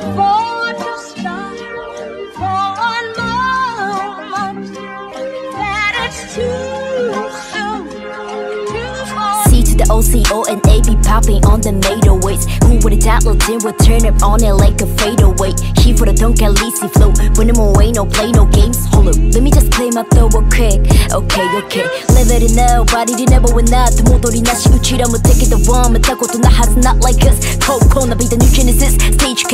afford to. C to the OCO and A B be popping on the NATO middleweights. Who would've thought Lil would turn up on it like a fadeaway? He for the dunk at least he flow, but him away, no play, no games. Hold up, let me just play my throw real quick. Okay, okay. Live it now, body you never went To The motor in that I'm take it the one, but that go to the house, not like us. Cold, cold, I'll be the new Genesis. Stage